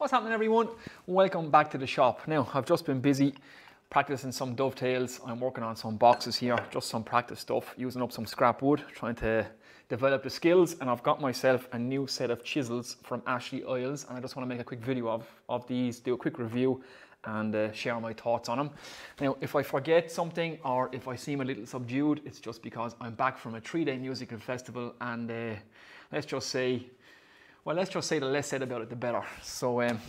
What's happening everyone? Welcome back to the shop. Now, I've just been busy practicing some dovetails. I'm working on some boxes here, just some practice stuff, using up some scrap wood, trying to develop the skills. And I've got myself a new set of chisels from Ashley Iles. And I just want to make a quick video of, of these, do a quick review and uh, share my thoughts on them. Now, if I forget something or if I seem a little subdued, it's just because I'm back from a three-day musical festival and uh, let's just say well, let's just say the less said about it, the better. So um,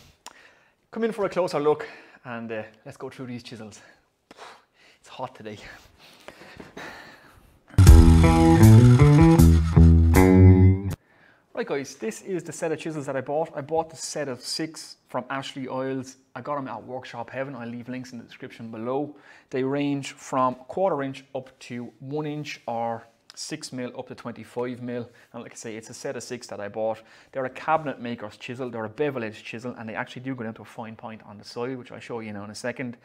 come in for a closer look and uh, let's go through these chisels. It's hot today. Right guys, this is the set of chisels that I bought. I bought the set of six from Ashley Iles. I got them at Workshop Heaven. I'll leave links in the description below. They range from quarter inch up to one inch or 6 mil up to 25 mil. And like I say, it's a set of six that I bought. They're a cabinet maker's chisel. They're a bevel edge chisel and they actually do go down to a fine point on the side, which I'll show you now in a second.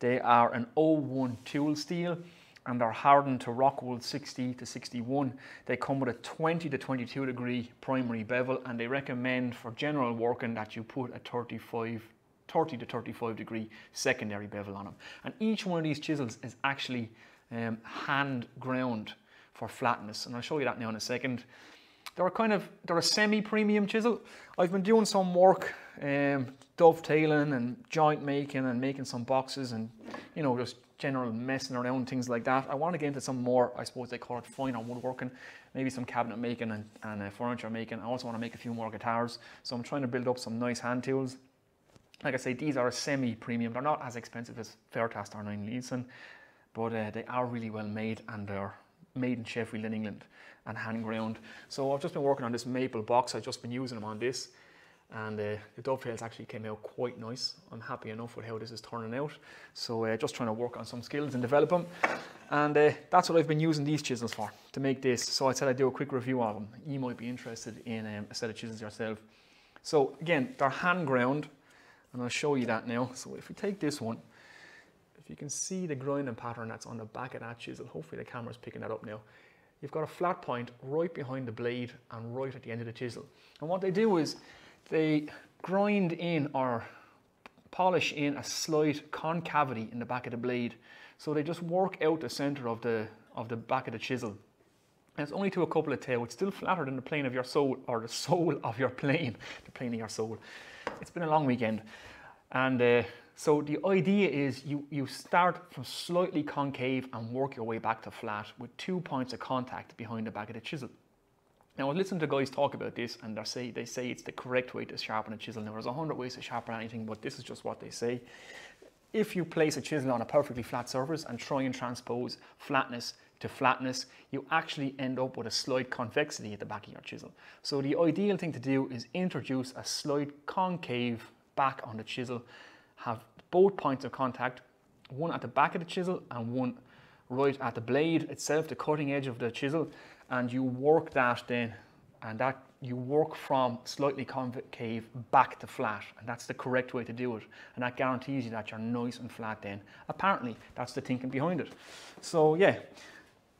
They are an O1 tool steel and they're hardened to Rockwell 60 to 61. They come with a 20 to 22 degree primary bevel and they recommend for general working that you put a 35 30 to 35 degree secondary bevel on them. And each one of these chisels is actually um, hand ground for flatness. And I'll show you that now in a second. They're a kind of, they're a semi-premium chisel. I've been doing some work um, dovetailing and joint making and making some boxes and, you know, just general messing around, things like that. I want to get into some more, I suppose they call it fine or woodworking, maybe some cabinet making and, and uh, furniture making. I also want to make a few more guitars. So I'm trying to build up some nice hand tools. Like I say, these are a semi-premium. They're not as expensive as Veritas or Lie-Nielsen, but uh, they are really well made and they're made in Sheffield in England and hand ground. So I've just been working on this maple box. I've just been using them on this and uh, the dovetails actually came out quite nice. I'm happy enough with how this is turning out. So uh, just trying to work on some skills and develop them. And uh, that's what I've been using these chisels for, to make this. So I said I'd do a quick review of them. You might be interested in um, a set of chisels yourself. So again, they're hand ground and I'll show you that now. So if we take this one, if you can see the grinding pattern that's on the back of that chisel, hopefully the camera's picking that up now. You've got a flat point right behind the blade and right at the end of the chisel. And what they do is they grind in or polish in a slight concavity in the back of the blade. So they just work out the center of the, of the back of the chisel. And it's only to a couple of tail. It's still flatter than the plane of your soul or the sole of your plane, the plane of your soul. It's been a long weekend. And uh, so the idea is you, you start from slightly concave and work your way back to flat with two points of contact behind the back of the chisel. Now, I listen to guys talk about this and they say, they say it's the correct way to sharpen a chisel. Now, there's a hundred ways to sharpen anything, but this is just what they say. If you place a chisel on a perfectly flat surface and try and transpose flatness to flatness, you actually end up with a slight convexity at the back of your chisel. So the ideal thing to do is introduce a slight concave back on the chisel have both points of contact, one at the back of the chisel and one right at the blade itself, the cutting edge of the chisel, and you work that then, and that you work from slightly concave back to flat, and that's the correct way to do it, and that guarantees you that you're nice and flat then. Apparently, that's the thinking behind it. So yeah,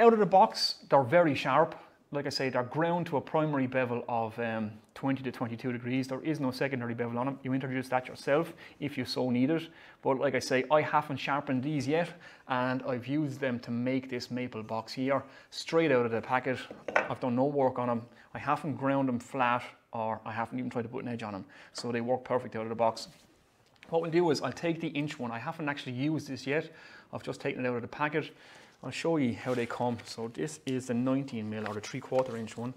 out of the box, they're very sharp like I say, they're ground to a primary bevel of um, 20 to 22 degrees. There is no secondary bevel on them. You introduce that yourself if you so need it. But like I say, I haven't sharpened these yet and I've used them to make this maple box here straight out of the packet. I've done no work on them. I haven't ground them flat or I haven't even tried to put an edge on them. So they work perfect out of the box. What we'll do is I'll take the inch one. I haven't actually used this yet. I've just taken it out of the packet. I'll show you how they come. So this is the 19 mil or the three quarter inch one.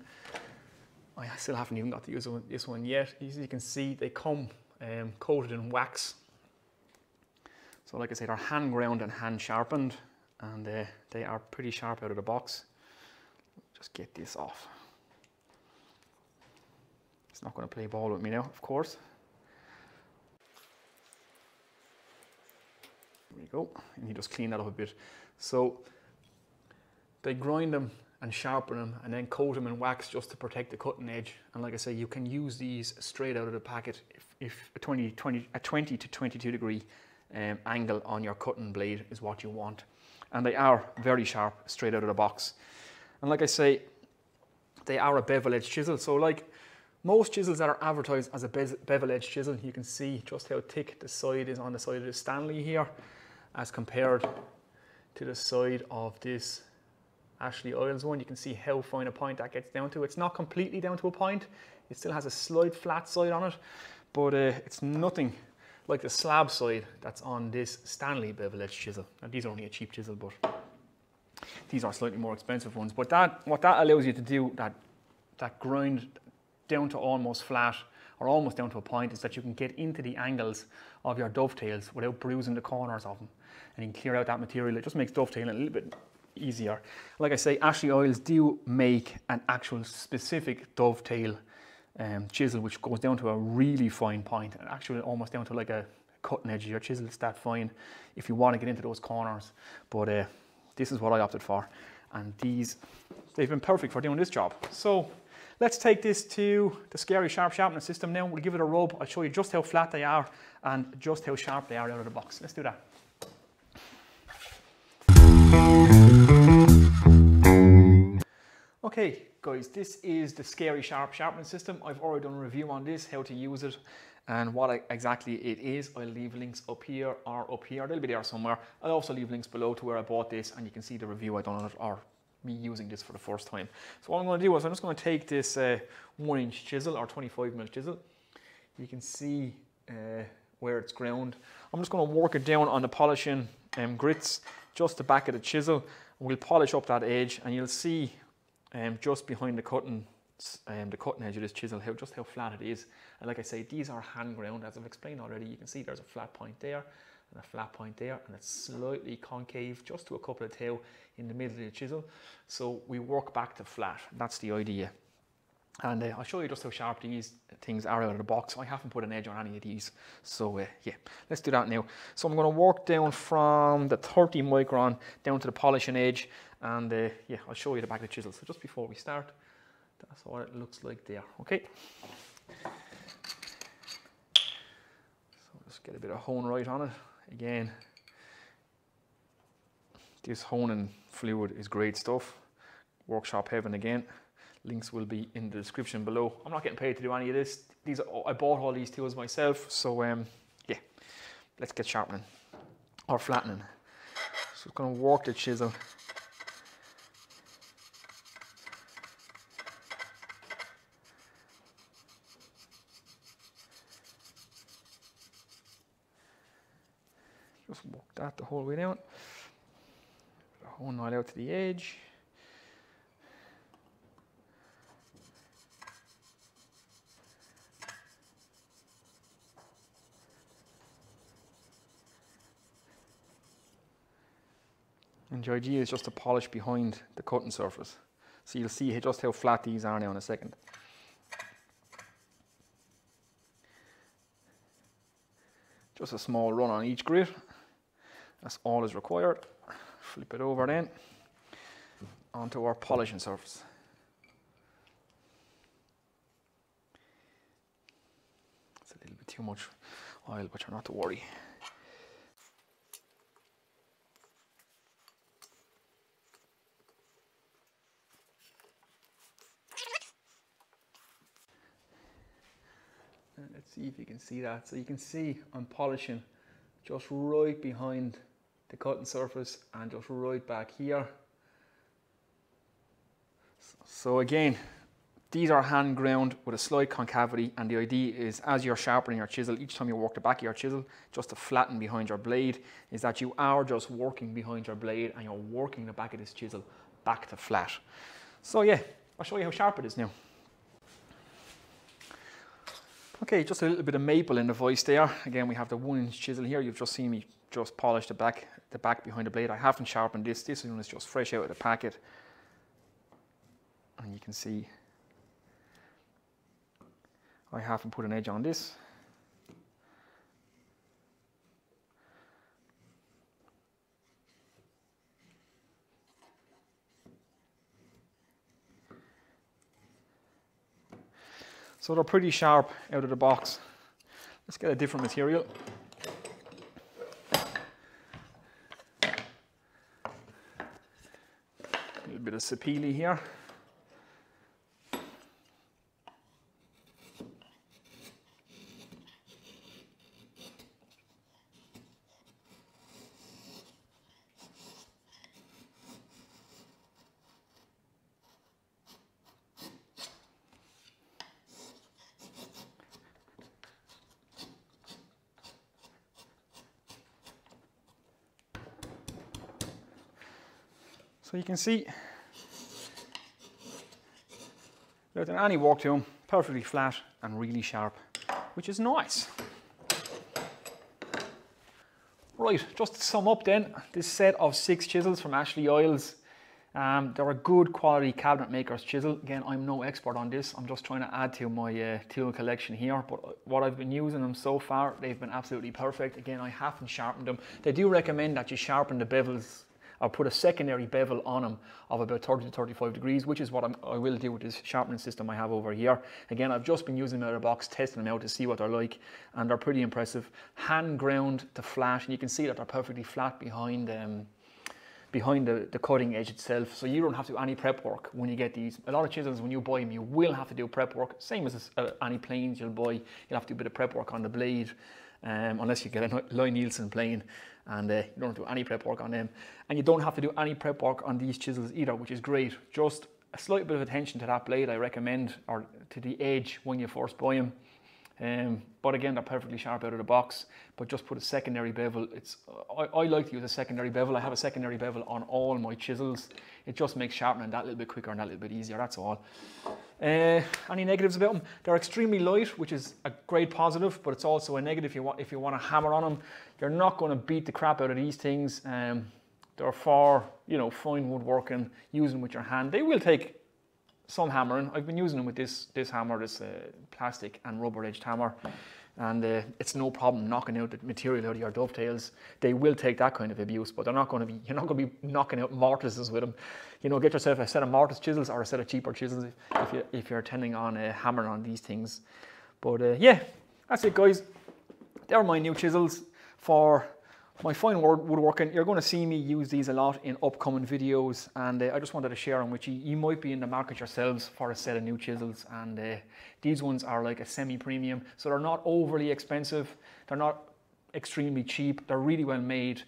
I still haven't even got to use this one yet. As you can see, they come um, coated in wax. So like I said, they're hand ground and hand sharpened and uh, they are pretty sharp out of the box. Just get this off. It's not going to play ball with me now, of course. There we go. And you just clean that up a bit. So they grind them and sharpen them and then coat them in wax just to protect the cutting edge. And like I say, you can use these straight out of the packet if, if a, 20, 20, a 20 to 22 degree um, angle on your cutting blade is what you want. And they are very sharp straight out of the box. And like I say, they are a bevel edge chisel. So like Most chisels that are advertised as a bevel edge chisel, you can see just how thick the side is on the side of the Stanley here as compared to the side of this Ashley Iles one. You can see how fine a point that gets down to. It's not completely down to a point. It still has a slight flat side on it, but uh, it's nothing like the slab side that's on this Stanley bevel edge chisel. Now these are only a cheap chisel, but these are slightly more expensive ones. But that what that allows you to do, that that grind down to almost flat or almost down to a point is that you can get into the angles of your dovetails without bruising the corners of them. And you can clear out that material. It just makes dovetailing a little bit easier. Like I say, Ashley Iles do make an actual specific dovetail um, chisel which goes down to a really fine point and actually almost down to like a cutting edge of your chisel. It's that fine if you want to get into those corners. But uh, this is what I opted for. And these, they've been perfect for doing this job. So let's take this to the scary sharp sharpening system now. We'll give it a rub. I'll show you just how flat they are and just how sharp they are out of the box. Let's do that. Okay, guys, this is the Scary Sharp Sharpening System. I've already done a review on this, how to use it, and what exactly it is. I'll leave links up here or up here. They'll be there somewhere. I'll also leave links below to where I bought this, and you can see the review I done on it, or me using this for the first time. So what I'm going to do is I'm just going to take this uh, one inch chisel or 25 mil chisel. You can see uh, where it's ground. I'm just going to work it down on the polishing um, grits, just the back of the chisel. And We'll polish up that edge and you'll see um, just behind the cutting, um, the cutting edge of this chisel, how just how flat it is. And like I say, these are hand ground, as I've explained already. You can see there's a flat point there and a flat point there, and it's slightly concave just to a couple of tail in the middle of the chisel. So we work back to flat. That's the idea. And uh, I'll show you just how sharp these things are out of the box. I haven't put an edge on any of these. So uh, yeah, let's do that now. So I'm going to work down from the 30 micron down to the polishing edge. And uh, yeah, I'll show you the back of the chisel. So just before we start, that's what it looks like there. Okay. So just get a bit of hone right on it. Again, this honing fluid is great stuff. Workshop Heaven again. Links will be in the description below. I'm not getting paid to do any of this. These are, I bought all these tools myself. So um, yeah, let's get sharpening or flattening. So it's going to work the chisel. Just walk that the whole way down. whole right out to the edge. And the idea is just to polish behind the cutting surface. So you'll see just how flat these are now in a second. Just a small run on each grit. That's all is required. Flip it over then onto our polishing surface. It's a little bit too much oil, but you're not to worry. let's see if you can see that. So you can see I'm polishing just right behind the cutting surface and just right back here. So again, these are hand ground with a slight concavity and the idea is as you're sharpening your chisel, each time you work the back of your chisel, just to flatten behind your blade, is that you are just working behind your blade and you're working the back of this chisel back to flat. So yeah, I'll show you how sharp it is now. Okay, just a little bit of maple in the voice there. Again, we have the one inch chisel here. You've just seen me just polish the back, the back behind the blade. I haven't sharpened this. This one is just fresh out of the packet. And you can see I haven't put an edge on this. So they're pretty sharp out of the box. Let's get a different material. A little bit of sapele here. So you can see, any work to them, perfectly flat and really sharp, which is nice. Right, just to sum up then, this set of six chisels from Ashley Iles um, they're a good quality cabinet maker's chisel. Again, I'm no expert on this. I'm just trying to add to my uh, tool collection here. But what I've been using them so far, they've been absolutely perfect. Again, I haven't sharpened them. They do recommend that you sharpen the bevels or put a secondary bevel on them of about 30 to 35 degrees, which is what I'm, i will do with this sharpening system I have over here. Again, I've just been using them out of the box, testing them out to see what they're like, and they're pretty impressive. Hand ground to flat, and you can see that they're perfectly flat behind um, behind the, the cutting edge itself. So you don't have to do any prep work when you get these. A lot of chisels, when you buy them, you will have to do prep work. Same as uh, any planes you'll buy, you'll have to do a bit of prep work on the blade, um, unless you get a Lie-Nielsen plane and uh, you don't do any prep work on them. And you don't have to do any prep work on these chisels either, which is great. Just a slight bit of attention to that blade I recommend, or to the edge when you first buy them. Um, but again, they're perfectly sharp out of the box, but just put a secondary bevel. It's I, I, like to use a secondary bevel. I have a secondary bevel on all my chisels. It just makes sharpening that a little bit quicker and that little bit easier, that's all. Uh, any negatives about them? They're extremely light, which is a great positive, but it's also a negative if you want, if you want to hammer on them. You're not going to beat the crap out of these things. Um, they're for, you know, fine woodworking, using with your hand. They will take some hammering. I've been using them with this this hammer, this uh, plastic and rubber edged hammer, and uh, it's no problem knocking out the material out of your dovetails. They will take that kind of abuse, but they're not going to be. You're not going to be knocking out mortises with them. You know, get yourself a set of mortise chisels or a set of cheaper chisels if you if you're intending on uh, hammering on these things. But uh, yeah, that's it, guys. They're my new chisels for my fine woodworking, you're going to see me use these a lot in upcoming videos and uh, I just wanted to share them with you. You might be in the market yourselves for a set of new chisels and uh, these ones are like a semi-premium so they're not overly expensive, they're not extremely cheap, they're really well made.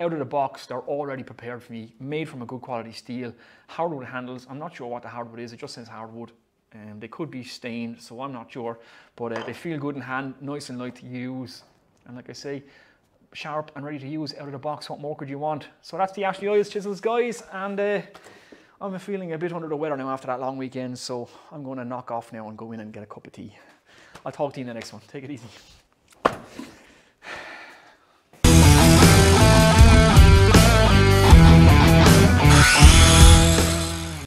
Out of the box, they're already prepared for me, made from a good quality steel. Hardwood handles, I'm not sure what the hardwood is, it just says hardwood. Um, they could be stained, so I'm not sure, but uh, they feel good in hand, nice and light to use. And like I say, sharp and ready to use out of the box. What more could you want? So that's the Ashley Iles chisels, guys. And uh, I'm feeling a bit under the weather now after that long weekend. So I'm going to knock off now and go in and get a cup of tea. I'll talk to you in the next one. Take it easy.